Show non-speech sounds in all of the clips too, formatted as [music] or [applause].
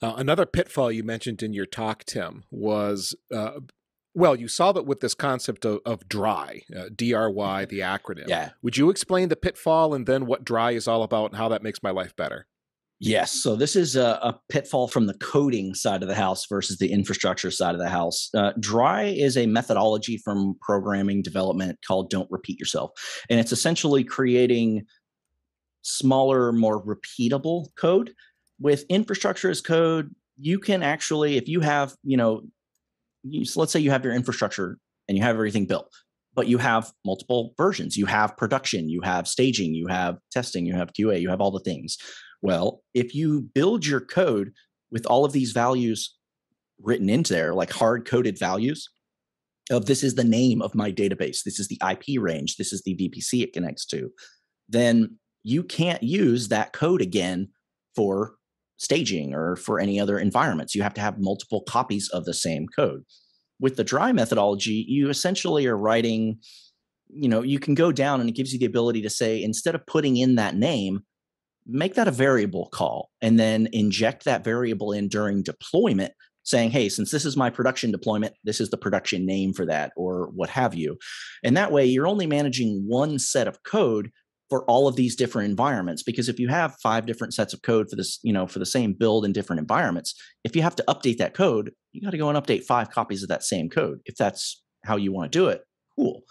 Uh, another pitfall you mentioned in your talk, Tim, was uh, well, you solve it with this concept of, of dry, uh, DRY, the acronym. Yeah. Would you explain the pitfall and then what dry is all about and how that makes my life better? Yes. So this is a, a, pitfall from the coding side of the house versus the infrastructure side of the house. Uh, dry is a methodology from programming development called Don't Repeat Yourself. And it's essentially creating smaller, more repeatable code. With infrastructure as code, you can actually, if you have, you know, you, so let's say you have your infrastructure and you have everything built, but you have multiple versions. You have production, you have staging, you have testing, you have QA, you have all the things. Well, if you build your code with all of these values written into there, like hard coded values of this is the name of my database, this is the IP range, this is the VPC it connects to, then you can't use that code again for staging or for any other environments. You have to have multiple copies of the same code. With the dry methodology, you essentially are writing, you know, you can go down and it gives you the ability to say, instead of putting in that name, make that a variable call and then inject that variable in during deployment saying hey since this is my production deployment this is the production name for that or what have you and that way you're only managing one set of code for all of these different environments because if you have five different sets of code for this you know for the same build in different environments if you have to update that code you got to go and update five copies of that same code if that's how you want to do it cool.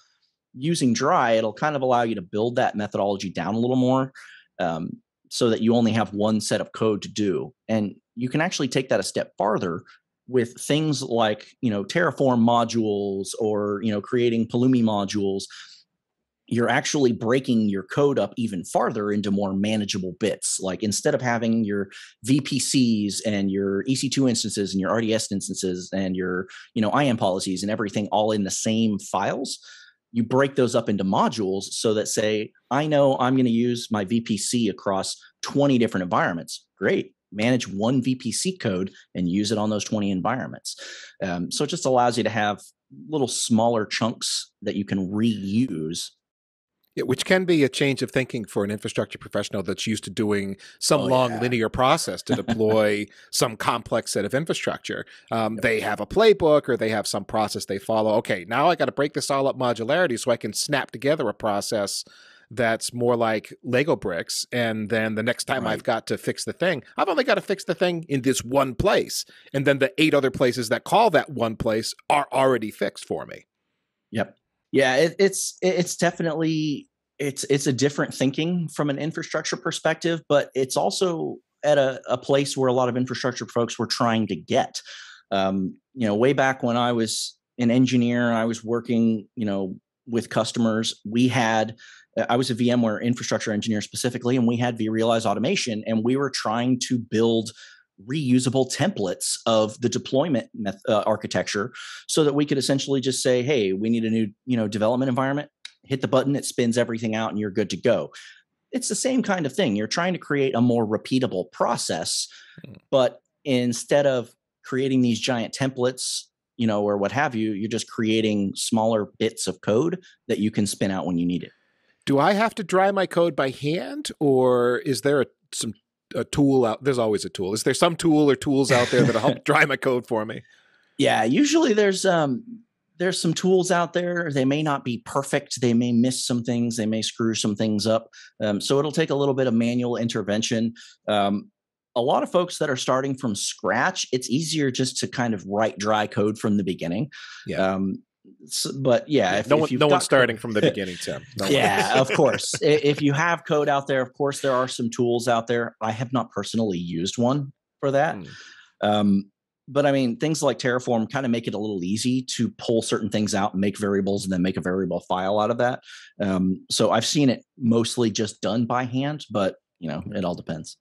Using dry it'll kind of allow you to build that methodology down a little more um, so that you only have one set of code to do and you can actually take that a step farther with things like you know terraform modules or you know creating pulumi modules you're actually breaking your code up even farther into more manageable bits. Like instead of having your VPCs and your EC2 instances and your RDS instances and your, you know, IAM policies and everything all in the same files, you break those up into modules so that say, I know I'm going to use my VPC across 20 different environments. Great. Manage one VPC code and use it on those 20 environments. Um, so it just allows you to have little smaller chunks that you can reuse yeah, which can be a change of thinking for an infrastructure professional that's used to doing some Oh, long yeah. linear process to [laughs] deploy some complex set of infrastructure. Um, They have a playbook or they have some process they follow. Okay, now I got to break this all up modularity so I can snap together a process that's more like Lego bricks. And then the next time Right. I've got to fix the thing, I've only got to fix the thing in this one place. And then the eight other places that call that one place are already fixed for me. Yep. Yeah, it, it's it's definitely it's it's a different thinking from an infrastructure perspective, but it's also at a, a place where a lot of infrastructure folks were trying to get. Um, you know, way back when I was an engineer, I was working, you know, with customers. We had I was a VMware infrastructure engineer specifically, and we had vRealize automation, and we were trying to build reusable templates of the deployment meth- uh, architecture so that we could essentially just say hey we need a new you know development environment. Hit the button it spins everything out and you're good to go. It's the same kind of thing. You're trying to create a more repeatable process Hmm. but instead of creating these giant templates you know or what have you you're just creating smaller bits of code that you can spin out when you need it. Do I have to dry my code by hand, or is there a, some a tool out? There's always a tool. Is there some tool or tools out there that'll help [laughs] dry my code for me? Yeah, usually there's um there's some tools out there. They may not be perfect. They may miss some things. They may screw some things up. Um, so it'll take a little bit of manual intervention. Um, a lot of folks that are starting from scratch, it's easier just to kind of write dry code from the beginning. Yeah. Um, s- but yeah, if, no one, no one's starting from the beginning, Tim. [laughs] No yeah, of [laughs] course. If you have code out there, of course, there are some tools out there. I have not personally used one for that. Hmm. Um, but I mean, things like Terraform kind of make it a little easy to pull certain things out and make variables and then make a variable file out of that. Um, so I've seen it mostly just done by hand, but you know, it all depends.